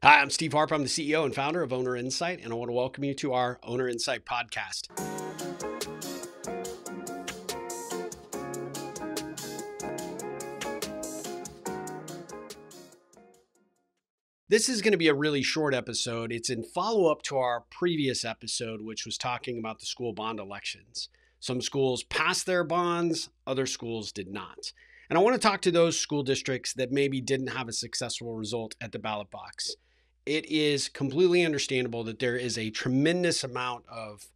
Hi, I'm Steve Harp. I'm the CEO and founder of Owner Insite, and I want to welcome you to our Owner Insite podcast. This is going to be a really short episode. It's in follow up to our previous episode, which was talking about the school bond elections. Some schools passed their bonds, other schools did not. And I want to talk to those school districts that maybe didn't have a successful result at the ballot box it is completely understandable that there is a tremendous amount of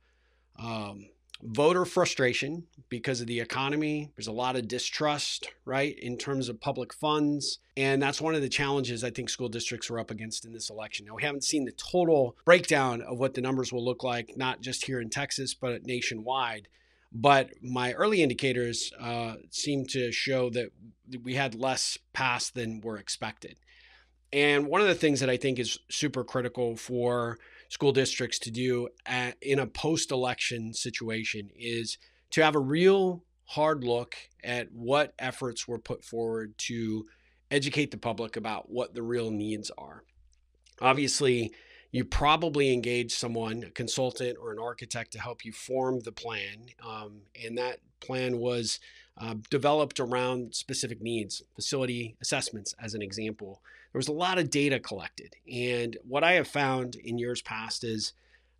um, voter frustration because of the economy. There's a lot of distrust, right, in terms of public funds. And that's one of the challenges I think school districts are up against in this election. Now, we haven't seen the total breakdown of what the numbers will look like, not just here in Texas, but nationwide. But my early indicators uh, seem to show that we had less pass than were expected. And one of the things that I think is super critical for school districts to do at, in a post election situation is to have a real hard look at what efforts were put forward to educate the public about what the real needs are. Obviously, you probably engage someone, a consultant or an architect, to help you form the plan. Um, and that plan was uh, developed around specific needs, facility assessments, as an example there was a lot of data collected. And what I have found in years past is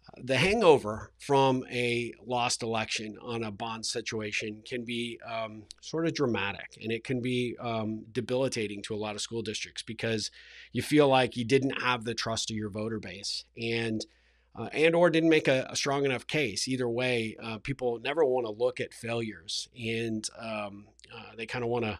uh, the hangover from a lost election on a bond situation can be um, sort of dramatic and it can be um, debilitating to a lot of school districts because you feel like you didn't have the trust of your voter base and uh, and or didn't make a, a, strong enough case either way uh, people never want to look at failures and um, uh, they kind of want to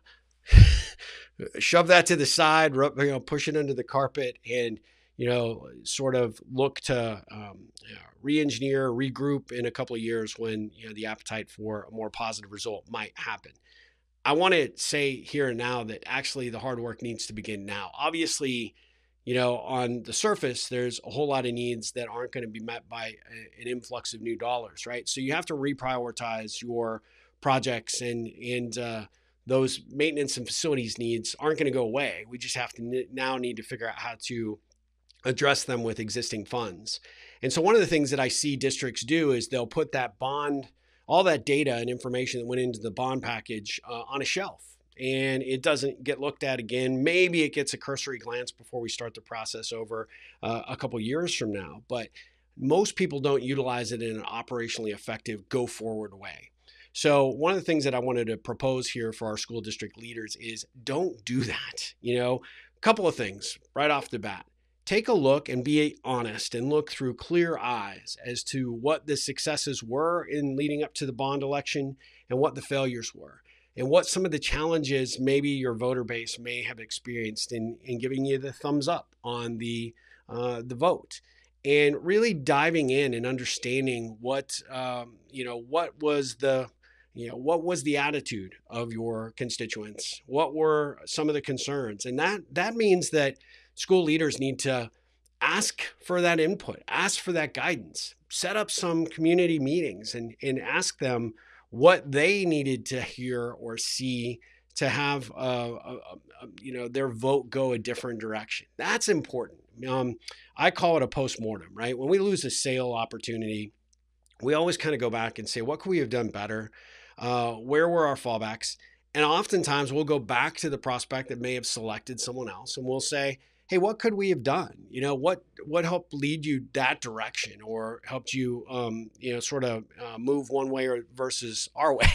shove that to the side, you know, push it under the carpet, and you know, sort of look to um, know, re-engineer, regroup in a couple of years when you know the appetite for a more positive result might happen. I want to say here and now that actually the hard work needs to begin now. Obviously, you know, on the surface, there's a whole lot of needs that aren't going to be met by an influx of new dollars, right? So you have to reprioritize your projects and and uh, those maintenance and facilities needs aren't going to go away. We just have to now need to figure out how to address them with existing funds. And so one of the things that I see districts do is they'll put that bond, all that data and information that went into the bond package uh, on a shelf. And it doesn't get looked at again. Maybe it gets a cursory glance before we start the process over uh, a couple years from now. But most people don't utilize it in an operationally effective go forward way. So one of the things that I wanted to propose here for our school district leaders is don't do that. You know, a couple of things right off the bat. Take a look and be honest and look through clear eyes as to what the successes were in leading up to the bond election and what the failures were and what some of the challenges maybe your voter base may have experienced in, in giving you the thumbs up on the uh, the vote. And really diving in and understanding what um, you know what was the you know what was the attitude of your constituents? What were some of the concerns? And that that means that school leaders need to ask for that input ask for that guidance set up some community meetings and and ask them what they needed to hear or see to have uh, a, a, you know their vote go a different direction. That's important. Um, i call it a post-mortem right? When we lose a sale opportunity we always kind of go back and say what could we have done better? Uh, where were our fallbacks? And oftentimes we'll go back to the prospect that may have selected someone else and we'll say, hey, what could we have done? You know, what what helped lead you that direction or helped you, um, you know, sort of uh, move one way or versus our way?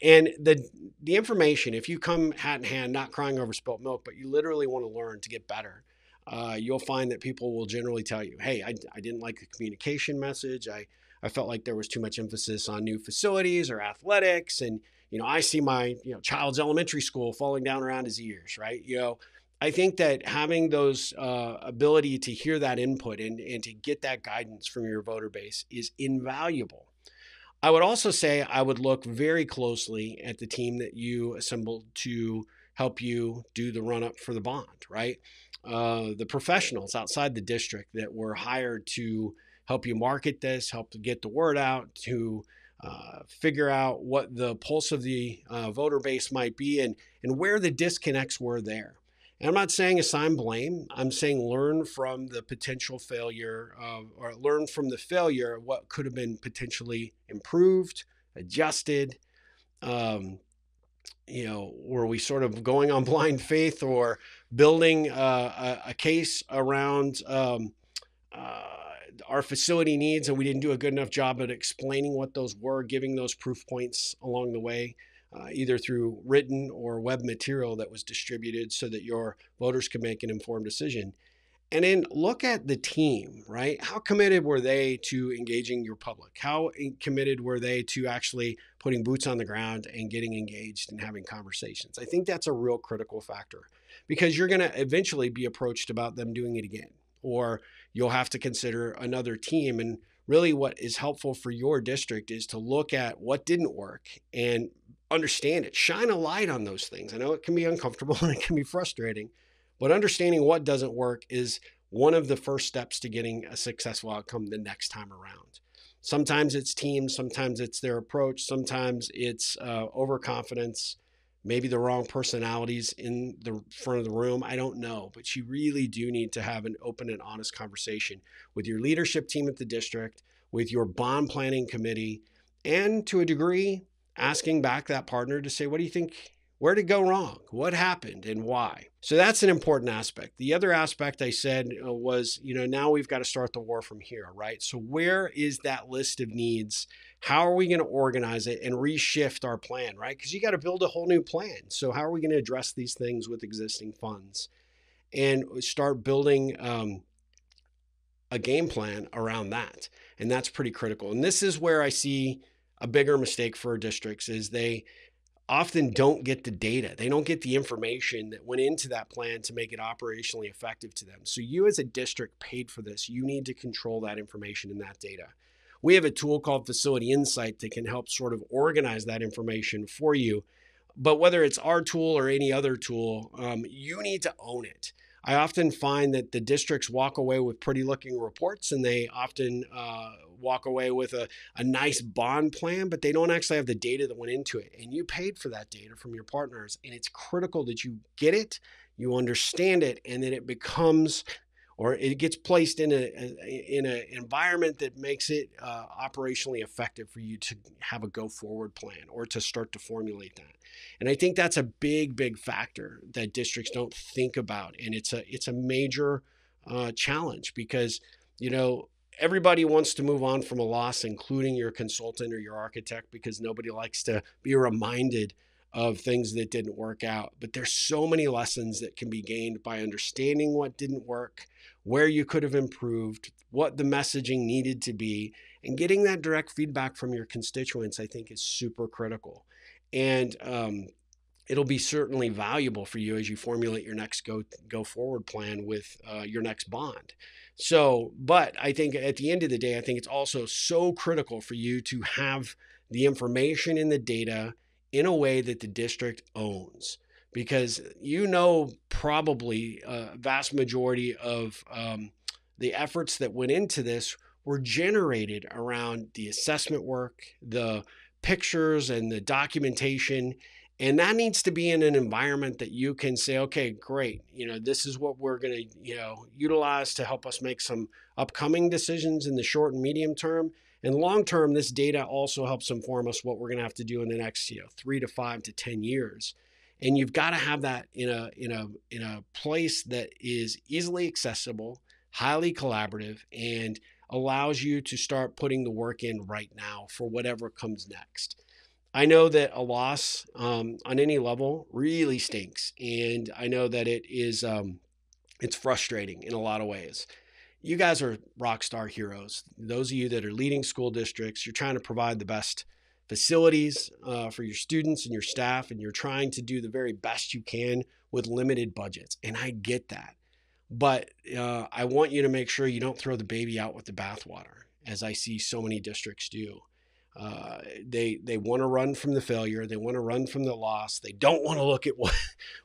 And the the information, if you come hat in hand, not crying over spilt milk, but you literally want to learn to get better, uh, you'll find that people will generally tell you, hey, I, I didn't like the communication message. I I felt like there was too much emphasis on new facilities or athletics. And, you know, I see my, you know, child's elementary school falling down around his ears, right? You know, I think that having those uh, ability to hear that input and, and to get that guidance from your voter base is invaluable. I would also say I would look very closely at the team that you assembled to help you do the run up for the bond, right? Uh, the professionals outside the district that were hired to help you market this, help to get the word out, to uh, figure out what the pulse of the uh, voter base might be and, and where the disconnects were there. And I'm not saying assign blame. I'm saying learn from the potential failure or learn from the failure what could have been potentially improved, adjusted. Um, you know, were we sort of going on blind faith or building uh, a, a, case around um, uh, our facility needs and we didn't do a good enough job at explaining what those were, giving those proof points along the way? Uh, either through written or web material that was distributed so that your voters could make an informed decision. And then look at the team, right? How committed were they to engaging your public? How committed were they to actually putting boots on the ground and getting engaged and having conversations? I think that's a real critical factor because you're going to eventually be approached about them doing it again, or you'll have to consider another team. And really, what is helpful for your district is to look at what didn't work and understand it, shine a light on those things. I know it can be uncomfortable and it can be frustrating, but understanding what doesn't work is one of the first steps to getting a successful outcome the next time around. Sometimes it's teams, sometimes it's their approach, sometimes it's uh, overconfidence, maybe the wrong personalities in the front of the room. I don't know, but you really do need to have an open and honest conversation with your leadership team at the district, with your bond planning committee, and to a degree, asking back that partner to say, what do you think? Where did it go wrong? What happened and why? So that's an important aspect. The other aspect I said uh, was, you know, now we've got to start the war from here, right? So where is that list of needs? How are we going to organize it and reshift our plan, right? Because you got to build a whole new plan. So how are we going to address these things with existing funds and start building um, a game plan around that? And that's pretty critical. And this is where I see a bigger mistake for districts is they often don't get the data. They don't get the information that went into that plan to make it operationally effective to them. So you as a district paid for this. You need to control that information and that data. We have a tool called Facility Insight that can help sort of organize that information for you. But whether it's our tool or any other tool, um, you need to own it. I often find that the districts walk away with pretty looking reports and they often uh, walk away with a, a nice bond plan, but they don't actually have the data that went into it. And you paid for that data from your partners. And it's critical that you get it, you understand it, and then it becomes or it gets placed in a in an environment that makes it uh, operationally effective for you to have a go forward plan or to start to formulate that. And I think that's a big big factor that districts don't think about, and it's a it's a major uh, challenge because you know everybody wants to move on from a loss, including your consultant or your architect, because nobody likes to be reminded of things that didn't work out. But there's so many lessons that can be gained by understanding what didn't work, where you could have improved, what the messaging needed to be, and getting that direct feedback from your constituents, I think is super critical. And um, it'll be certainly valuable for you as you formulate your next go go forward plan with uh, your next bond. So, but I think at the end of the day, I think it's also so critical for you to have the information and the data in a way that the district owns. Because you know probably a vast majority of um, the efforts that went into this were generated around the assessment work, the pictures and the documentation and that needs to be in an environment that you can say okay great you know this is what we're going to you know utilize to help us make some upcoming decisions in the short and medium term and long term this data also helps inform us what we're going to have to do in the next you know 3 to 5 to 10 years. And you've got to have that in a in a in a place that is easily accessible highly collaborative and allows you to start putting the work in right now for whatever comes next I know that a loss um, on any level really stinks, and I know that it is um, it's frustrating in a lot of ways. You guys are rock star heroes. Those of you that are leading school districts, you're trying to provide the best facilities uh, for your students and your staff, and you're trying to do the very best you can with limited budgets. And I get that. But uh, I want you to make sure you don't throw the baby out with the bathwater, as I see so many districts do. Uh, they they want to run from the failure. They want to run from the loss. They don't want to look at what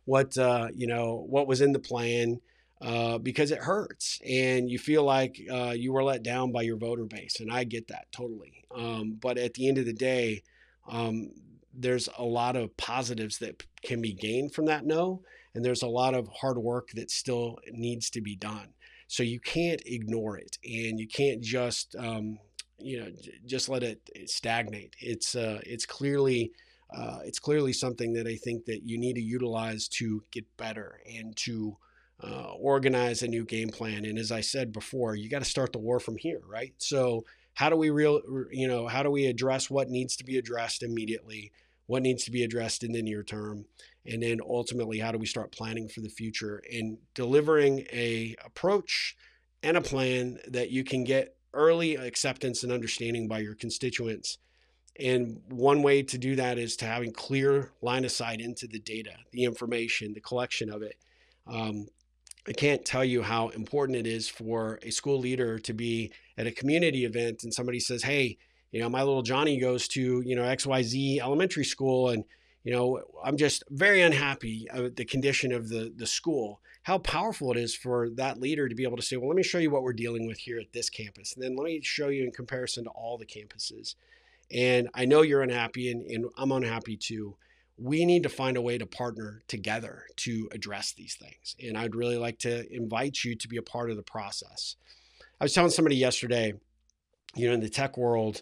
what uh, you know what was in the plan uh, because it hurts, and you feel like uh, you were let down by your voter base. And I get that totally. Um, but at the end of the day, um, there's a lot of positives that can be gained from that no, and there's a lot of hard work that still needs to be done. So you can't ignore it, and you can't just um, you know just let it stagnate. It's uh, it's clearly uh, it's clearly something that I think that you need to utilize to get better and to uh, organize a new game plan. And as I said before, you got to start the war from here, right? So how do we real, you know, how do we address what needs to be addressed immediately, what needs to be addressed in the near term, and then ultimately how do we start planning for the future and delivering a approach and a plan that you can get early acceptance and understanding by your constituents and one way to do that is to having clear line of sight into the data, the information, the collection of it. Um, I can't tell you how important it is for a school leader to be at a community event and somebody says, "Hey, you know, my little Johnny goes to you know XYZ elementary school, and you know, I'm just very unhappy with the condition of the the school." How powerful it is for that leader to be able to say, "Well, let me show you what we're dealing with here at this campus, and then let me show you in comparison to all the campuses." And I know you're unhappy, and, and I'm unhappy too. We need to find a way to partner together to address these things. And I'd really like to invite you to be a part of the process. I was telling somebody yesterday, you know, in the tech world,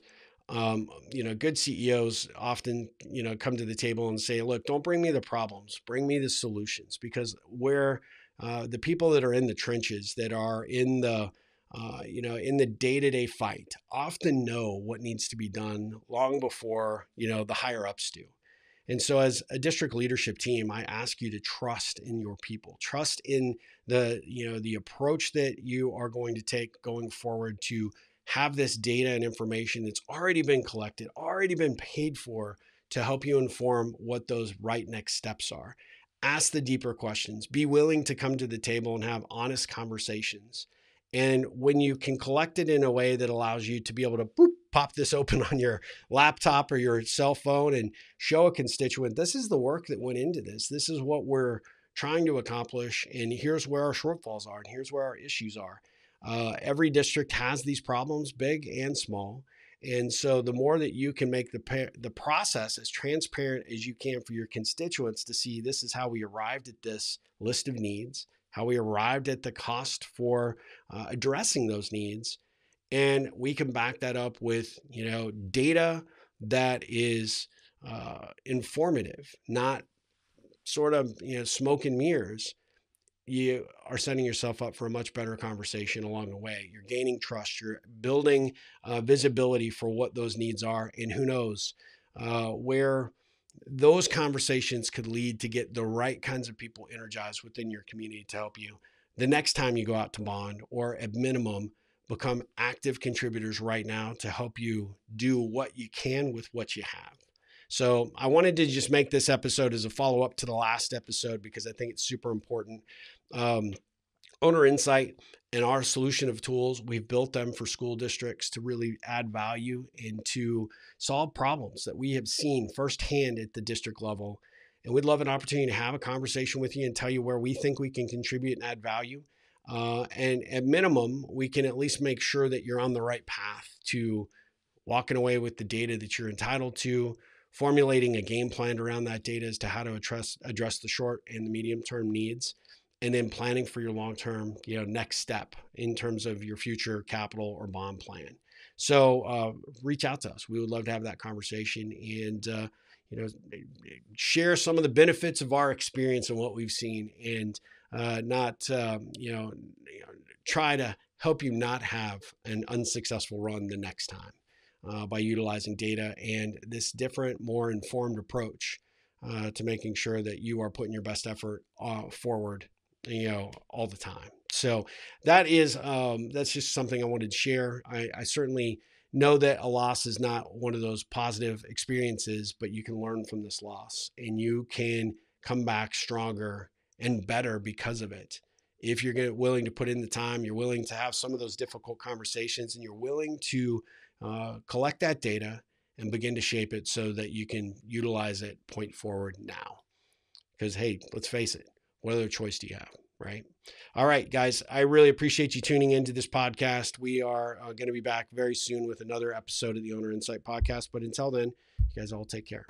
um, you know, good CEOs often, you know, come to the table and say, look, don't bring me the problems, bring me the solutions because where uh, the people that are in the trenches, that are in the uh, you know, in the day-to-day fight, often know what needs to be done long before you know the higher ups do. And so, as a district leadership team, I ask you to trust in your people, trust in the you know the approach that you are going to take going forward to have this data and information that's already been collected, already been paid for to help you inform what those right next steps are. Ask the deeper questions. Be willing to come to the table and have honest conversations and when you can collect it in a way that allows you to be able to boop, pop this open on your laptop or your cell phone and show a constituent, this is the work that went into this. This is what we're trying to accomplish. And here's where our shortfalls are, and here's where our issues are. Uh, every district has these problems, big and small. And so, the more that you can make the the process as transparent as you can for your constituents to see this is how we arrived at this list of needs, how we arrived at the cost for uh, addressing those needs. And we can back that up with, you know, data that is uh, informative, not sort of, you know, smoke and mirrors. You are setting yourself up for a much better conversation along the way. You're gaining trust. You're building uh, visibility for what those needs are, and who knows uh, where those conversations could lead to get the right kinds of people energized within your community to help you the next time you go out to bond or at minimum become active contributors right now to help you do what you can with what you have so i wanted to just make this episode as a follow-up to the last episode because i think it's super important um, owner insite and our solution of tools, we've built them for school districts to really add value and to solve problems that we have seen firsthand at the district level. And we'd love an opportunity to have a conversation with you and tell you where we think we can contribute and add value. Uh, and at minimum, we can at least make sure that you're on the right path to walking away with the data that you're entitled to, formulating a game plan around that data as to how to address, address the short and the medium term needs and then planning for your long-term you know next step in terms of your future capital or bond plan. So uh, reach out to us. We would love to have that conversation and uh, you know share some of the benefits of our experience and what we've seen and uh, not um, you know try to help you not have an unsuccessful run the next time uh, by utilizing data and this different more informed approach uh, to making sure that you are putting your best effort uh, forward you know, all the time. So that is um, that's just something I wanted to share. I, I certainly know that a loss is not one of those positive experiences, but you can learn from this loss and you can come back stronger and better because of it. If you're willing to put in the time, you're willing to have some of those difficult conversations, and you're willing to uh, collect that data and begin to shape it so that you can utilize it point forward now. Because, hey, let's face it, what other choice do you have? Right. All right, guys. I really appreciate you tuning into this podcast. We are uh, going to be back very soon with another episode of the Owner Insite podcast. But until then, you guys all take care.